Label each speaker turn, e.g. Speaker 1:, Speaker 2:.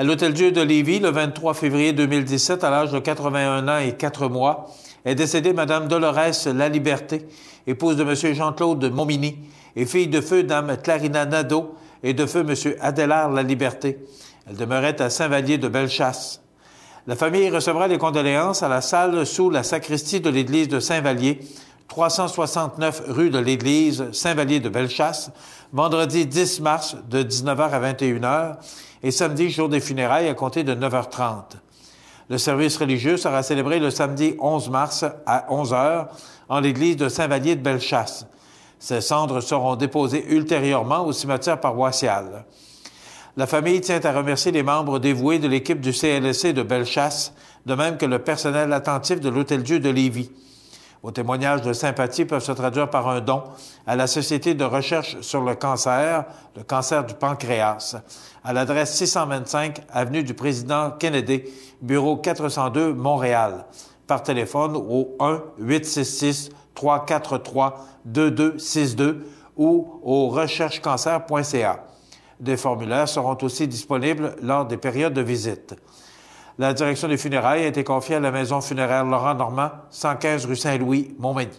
Speaker 1: À l'Hôtel-Dieu de Lévis, le 23 février 2017, à l'âge de 81 ans et 4 mois, est décédée Mme Dolores Laliberté, épouse de M. Jean-Claude de Montmini et fille de feu Dame Clarina Nadeau et de feu M. Adélard Laliberté. Elle demeurait à Saint-Vallier de Bellechasse. La famille recevra les condoléances à la salle sous la sacristie de l'église de Saint-Vallier, 369 rue de l'église Saint-Vallier de Bellechasse, vendredi 10 mars de 19h à 21h et samedi, jour des funérailles, à compter de 9h30. Le service religieux sera célébré le samedi 11 mars à 11h en l'église de Saint-Vallier de Bellechasse. Ces cendres seront déposées ultérieurement au cimetière paroissial. La famille tient à remercier les membres dévoués de l'équipe du CLSC de Bellechasse, de même que le personnel attentif de l'Hôtel-Dieu de Lévis. Vos témoignages de sympathie peuvent se traduire par un don à la Société de recherche sur le cancer, le cancer du pancréas, à l'adresse 625 Avenue du Président Kennedy, bureau 402, Montréal, par téléphone au 1-866-343-2262 ou au recherchecancer.ca. Des formulaires seront aussi disponibles lors des périodes de visite. La direction des funérailles a été confiée à la maison funéraire Laurent Normand, 115 rue Saint-Louis, Montmagny.